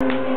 Thank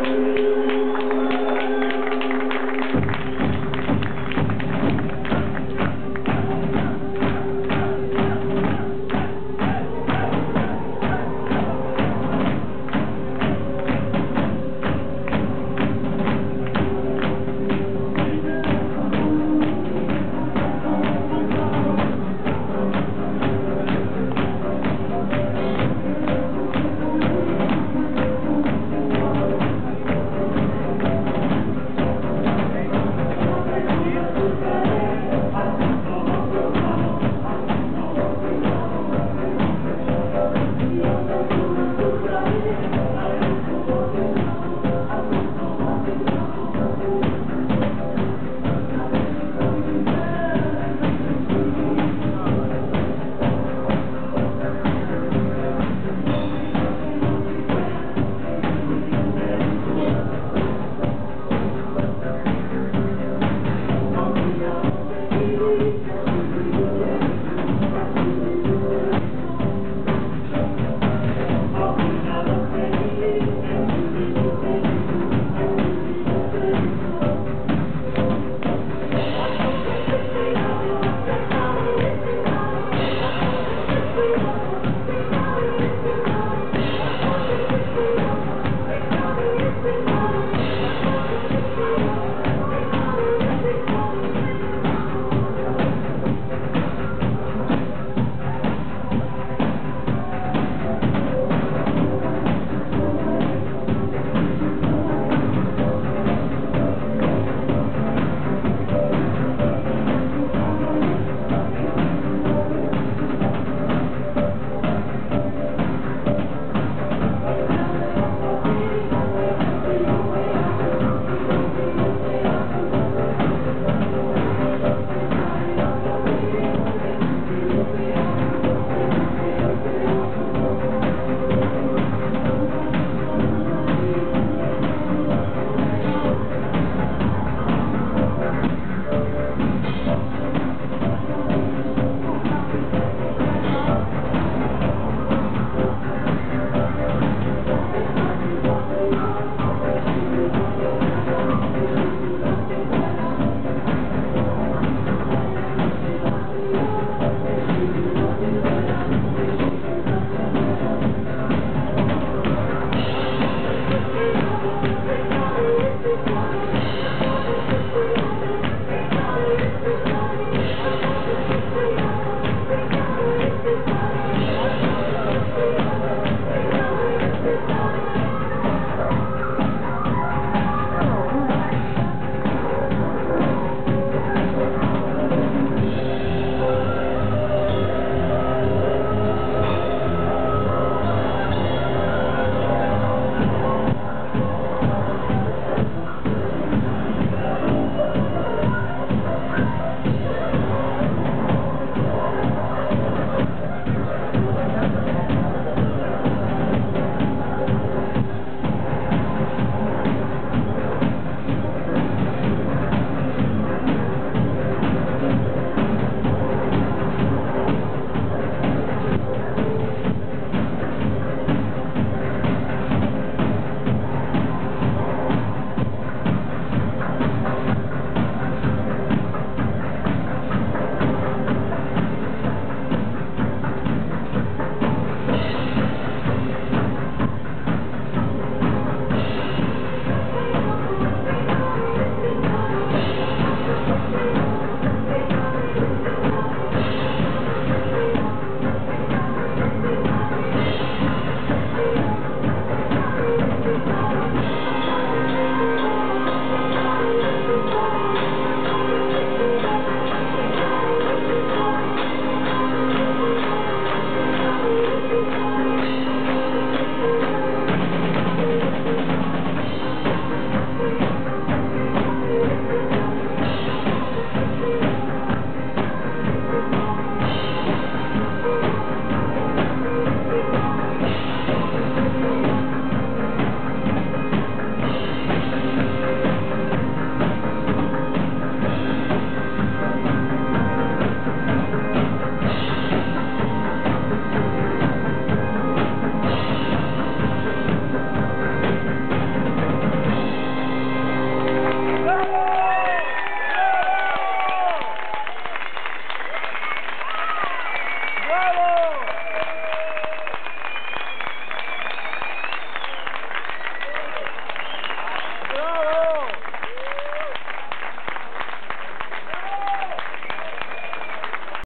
Thank you.